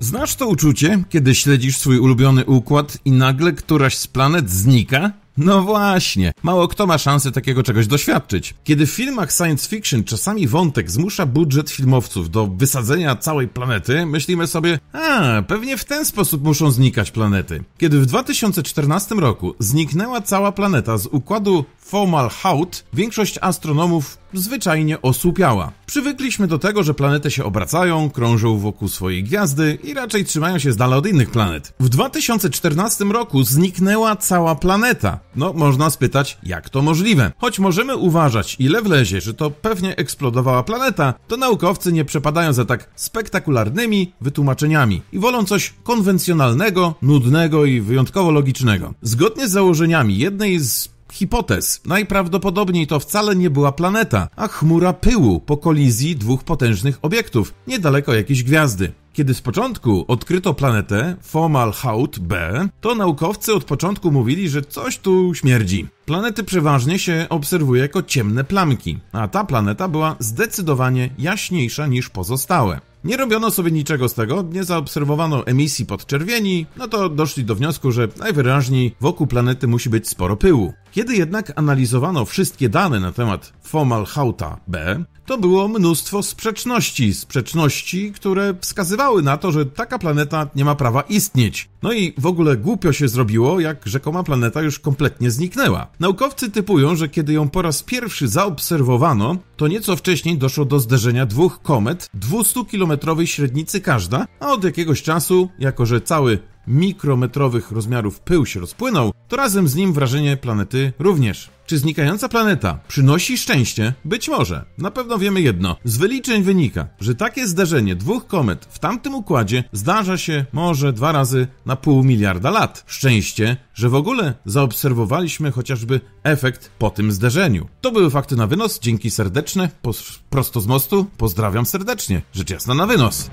Znasz to uczucie, kiedy śledzisz swój ulubiony układ i nagle któraś z planet znika? No właśnie, mało kto ma szansę takiego czegoś doświadczyć. Kiedy w filmach science fiction czasami wątek zmusza budżet filmowców do wysadzenia całej planety, myślimy sobie, a, pewnie w ten sposób muszą znikać planety. Kiedy w 2014 roku zniknęła cała planeta z układu Fomalhaut, większość astronomów zwyczajnie osłupiała. Przywykliśmy do tego, że planety się obracają, krążą wokół swojej gwiazdy i raczej trzymają się z dala od innych planet. W 2014 roku zniknęła cała planeta. No, można spytać, jak to możliwe? Choć możemy uważać, ile wlezie, że to pewnie eksplodowała planeta, to naukowcy nie przepadają za tak spektakularnymi wytłumaczeniami i wolą coś konwencjonalnego, nudnego i wyjątkowo logicznego. Zgodnie z założeniami jednej z hipotez. Najprawdopodobniej to wcale nie była planeta, a chmura pyłu po kolizji dwóch potężnych obiektów, niedaleko jakiejś gwiazdy. Kiedy z początku odkryto planetę Fomalhaut B, to naukowcy od początku mówili, że coś tu śmierdzi. Planety przeważnie się obserwuje jako ciemne plamki, a ta planeta była zdecydowanie jaśniejsza niż pozostałe. Nie robiono sobie niczego z tego, nie zaobserwowano emisji podczerwieni, no to doszli do wniosku, że najwyraźniej wokół planety musi być sporo pyłu. Kiedy jednak analizowano wszystkie dane na temat Fomalhauta B, to było mnóstwo sprzeczności, sprzeczności, które wskazywały na to, że taka planeta nie ma prawa istnieć. No i w ogóle głupio się zrobiło, jak rzekoma planeta już kompletnie zniknęła. Naukowcy typują, że kiedy ją po raz pierwszy zaobserwowano, to nieco wcześniej doszło do zderzenia dwóch komet 200-kilometrowej średnicy każda, a od jakiegoś czasu, jako że cały mikrometrowych rozmiarów pył się rozpłynął, to razem z nim wrażenie planety również. Czy znikająca planeta przynosi szczęście? Być może. Na pewno wiemy jedno. Z wyliczeń wynika, że takie zdarzenie dwóch komet w tamtym układzie zdarza się może dwa razy na pół miliarda lat. Szczęście, że w ogóle zaobserwowaliśmy chociażby efekt po tym zderzeniu. To były fakty na wynos. Dzięki serdeczne. prosto z mostu. Pozdrawiam serdecznie. Rzecz jasna na wynos.